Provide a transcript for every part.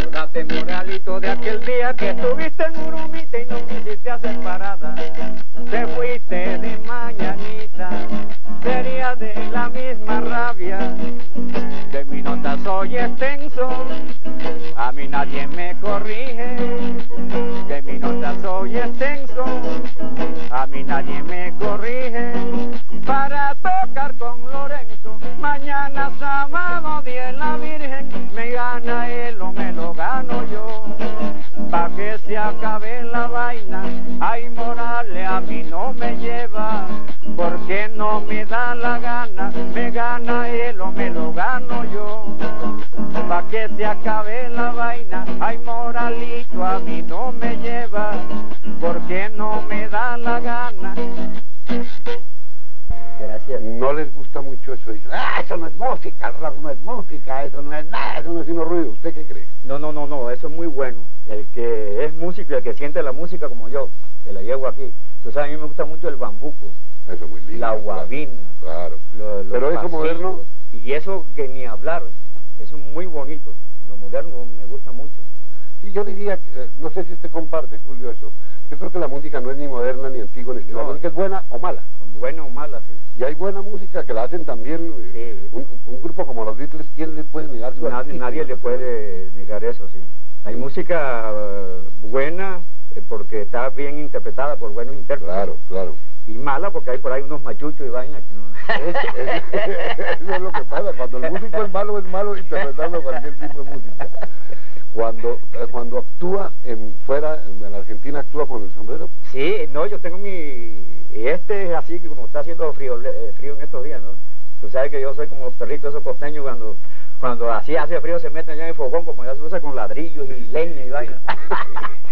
Acordate, moralito, de aquel día que estuviste en Urumita y no quisiste hacer parada. Te fuiste de mañanita, sería de la misma rabia. De mi nota soy extenso, a mí nadie me corrige. De mi nota soy extenso, a mí nadie me porque no me da la gana, me gana él o me lo gano yo. Pa' que se acabe la vaina, ay moralito a mí no me lleva, porque no me da la gana. Gracias. No les gusta mucho eso. Dicen, ah, eso no es música, el rock no es música, eso no es nada, eso no es sino ruido. ¿Usted qué cree? No, no, no, no, eso es muy bueno. El que es músico y el que siente la música como yo, que la llevo aquí. Tú sabes, a mí me gusta mucho el bambuco, Eso es muy lindo. la guabina, Claro. lo- Pero eso moderno, Y eso que ni hablar, eso es muy bonito. Lo moderno me gusta mucho. sí, yo diría, que, eh, no sé si usted comparte, Julio, eso. Yo creo que la música no es ni moderna, ni antigua, ni la No. música es buena o mala. Buena o mala, sí. Y hay buena música que la hacen también. eh, Sí. Un, un grupo como los Beatles, ¿quién le puede negar su Nadie, nadie le puede negar eso, sí. Hay música eh, buena porque está bien interpretada por buenos intérpretes. Claro, claro. Y mala porque hay por ahí unos machuchos y vainas que no... Es- es- eso es lo que pasa. Cuando el músico es malo, es malo interpretando cualquier tipo de música. Cuando, eh, cuando actúa en fuera, en la Argentina actúa con el sombrero. Sí, no, yo tengo mi... y Este es así que como está haciendo frío, eh, frío en estos días, ¿no? Tú sabes que yo soy como los perritos esos costeños cuando, cuando así hace frío se meten allá en el fogón, como ya se usa con ladrillos y leña y vaina.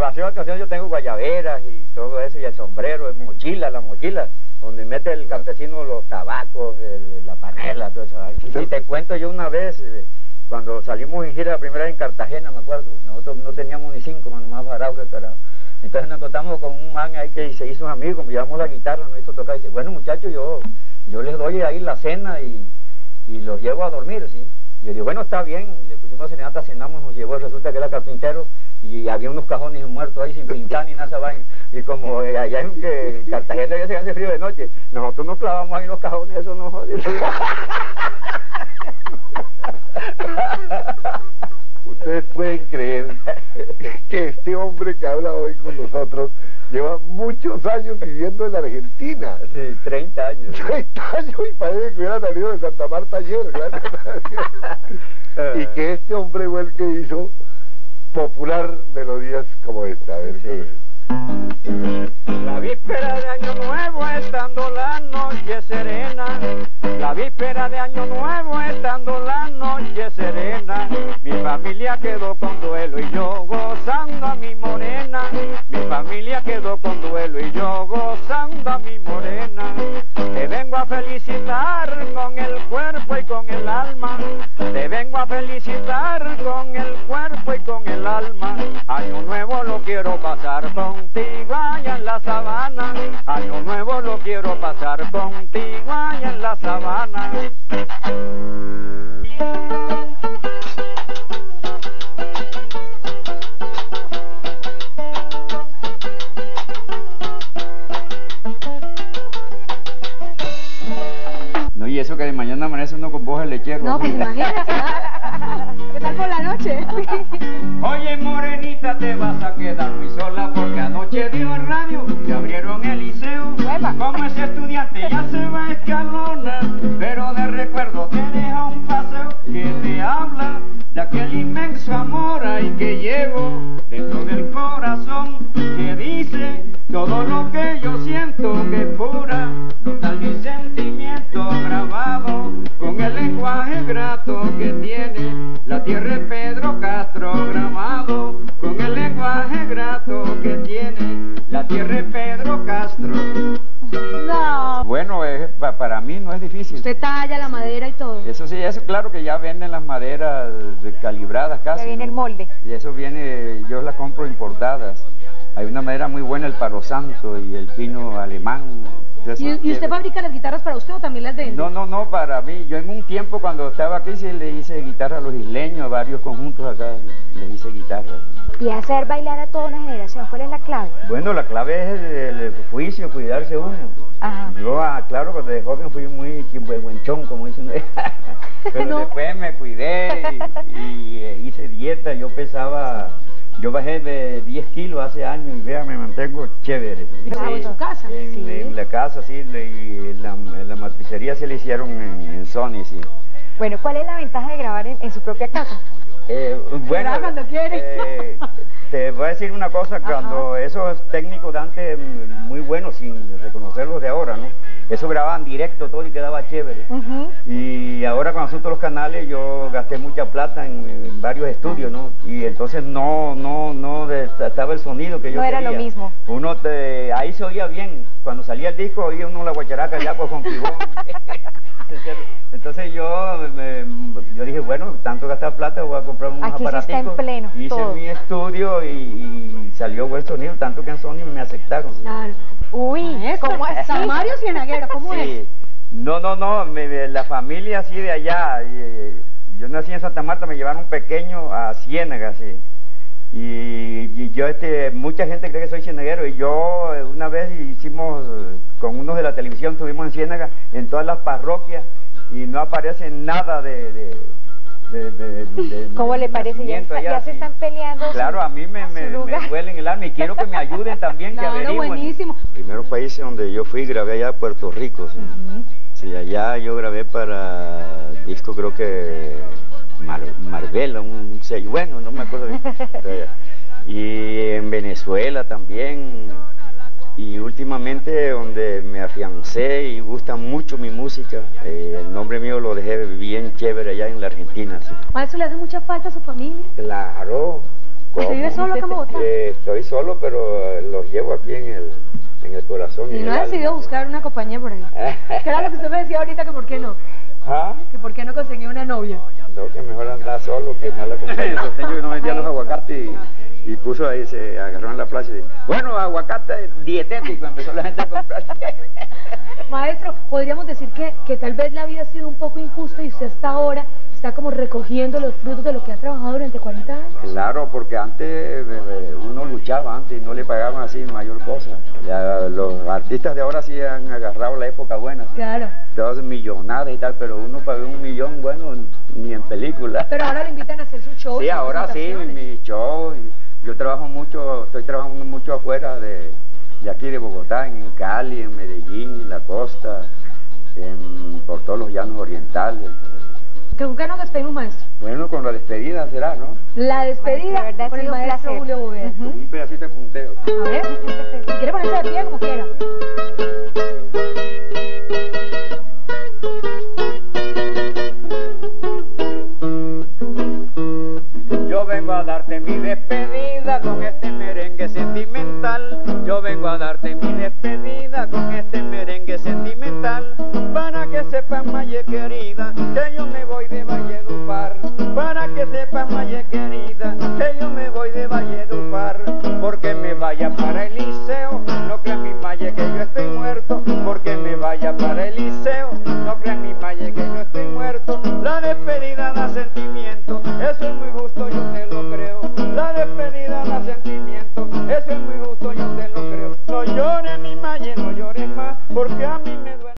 Yo tengo guayaberas y todo eso, y el sombrero, el mochila, la mochila, donde mete el campesino los tabacos, el- la panela, todo eso. Y te cuento yo una vez, eh, cuando salimos en gira la primera vez en Cartagena, me acuerdo, nosotros no teníamos ni cinco, más barato que carajo. Entonces nos encontramos con un man ahí que se hizo un amigo, como llevamos la guitarra, nos hizo tocar, y dice, bueno muchachos, yo, yo les doy ahí la cena y, y los llevo a dormir, ¿sí? Y yo digo, bueno, está bien, le pusimos serenata, cenamos, nos llevó, resulta que era carpintero, y había unos cajones muertos ahí sin pintar ni nada vaina. Y como eh, allá en, que en Cartagena ya se hace frío de noche, nosotros nos clavamos ahí en los cajones, eso no jode. Ustedes pueden creer que este hombre que habla hoy con nosotros lleva muchos años viviendo en la Argentina. Sí, 30 años. 30 años y parece que hubiera salido de Santa Marta ayer, gracias a Dios. Y que este hombre fue el que hizo popular melodías como esta. A ver, Sí. La víspera de Año Nuevo estando la noche serena, la víspera de Año Nuevo estando la noche serena, mi familia quedó con duelo y yo gozando a mi morena, mi familia quedó con duelo y yo gozando a mi morena, te vengo a felicitar con el cuerpo y con el alma, te vengo a felicitar a quedar muy sola porque anoche dio el radio que abrieron el liceo. Como ese estudiante ya se va a escalona, pero de recuerdo te deja un paseo que te habla de aquel inmenso amor ay que llevo dentro del corazón que dice todo lo que yo siento que es pura nostalgia y sentimiento grabado con el lenguaje grato que tiene la tierra Pedro Castro. No. Bueno, es- pa- para mí no es difícil. Usted talla la madera y todo. Eso sí, eso claro que ya venden las maderas de- calibradas casi. Ya viene el molde. Y eso viene, yo las compro importadas. Hay una madera muy buena, el palo santo y el pino alemán. Entonces, ¿Y, y usted fabrica las guitarras para usted o también las vende? No, no, no, para mí. Yo en un tiempo cuando estaba aquí sí le hice guitarra a los isleños, a varios conjuntos acá les hice guitarra. Y hacer bailar a toda una generación, ¿cuál es la clave? Bueno, la clave es el, el juicio, cuidarse uno. Ajá. Yo, ah, claro, cuando de joven fui muy buenchón, como dicen. Pero No. después me cuidé y, y, eh, hice dieta. Yo pesaba, yo bajé de 10 kilos hace años y vea, me mantengo chévere. En su casa. En, Sí. en la casa, sí, le- y la, la matricería se le hicieron en, en Sony, sí. Bueno, ¿cuál es la ventaja de grabar en, en su propia casa? Eh, bueno, cuando quiere. eh, te voy a decir una cosa, cuando esos técnicos de antes muy buenos, sin reconocerlos de ahora, ¿no? Eso grababan directo todo y quedaba chévere. Y ahora con asunto de los canales yo gasté mucha plata en, en varios estudios, ¿no? Y entonces no, no, no de- estaba el sonido que yo No era lo quería. mismo. Uno te, ahí se oía bien. Cuando salía el disco oía uno la guacharaca ya pues con Quibón. Entonces yo, me- yo dije, bueno, tanto gastar plata, voy a comprar unos Aquí sí está en pleno, Hice todo. mi estudio y, y salió buen sonido, tanto que en Sony me aceptaron. Claro. Uy, ¿cómo así? San Mario Cienaguero, ¿cómo es? Sí. No, no, no, me- me- la familia así de allá. y, eh, yo nací en Santa Marta, me llevaron pequeño a Ciénaga, sí. Y, y yo, este, mucha gente cree que soy cienaguero y yo eh, una vez hicimos, con unos de la televisión, estuvimos en Ciénaga, en todas las parroquias y no aparece nada de... de, de- de- de- ¿Cómo le parece? Ya, está- ya se están peleando. Claro, a mí me, su me, me lugar. duele en el alma y quiero que me ayuden también, que averigüen. buenísimo. Primeros países donde yo fui, grabé allá Puerto Rico, sí. Allá yo grabé para disco, creo que Mar- Marvela, un sello, bueno, no me acuerdo bien. Y en Venezuela también. Y últimamente donde me afiancé y gusta mucho mi música, eh, el nombre mío lo dejé bien chévere allá en la Argentina. sí. Maestro, ¿le hace mucha falta a su familia? Claro. ¿Usted vive solo acá en Bogotá? Eh, estoy solo, pero eh, los llevo aquí en el, en el corazón. Y en no el ha decidido alma. buscar una compañía por ahí. Que era lo que usted me decía ahorita que por qué no. ¿Ah? Que por qué no conseguía una novia. No, que mejor andar solo que mal acompañado. El costeño que no vendía los aguacates y, puso ahí, se agarró en la plaza y dice, bueno, aguacate dietético, empezó la gente a comprar. Maestro, podríamos decir que, que tal vez la vida ha sido un poco injusta y usted hasta ahora está como recogiendo los frutos de lo que ha trabajado durante 40 años. Claro, porque antes eh, eh, uno luchaba antes y no le pagaban así mayor cosa. Ya, los artistas de ahora sí han agarrado la época buena, sí. Claro. todos millonadas y tal, pero uno paga un millón, bueno, ni en película. Pero ahora le invitan a hacer sus shows. Sí, ahora sí, mi show. y Yo trabajo mucho, estoy trabajando mucho afuera de, de aquí de Bogotá, en Cali, en Medellín, en la costa, en- por todos los llanos orientales. Que nunca nos despedimos, maestro. Bueno, con la despedida será, ¿no? La despedida Maestro, de verdad ha por el maestro placer. Julio Boveda. A darte mi despedida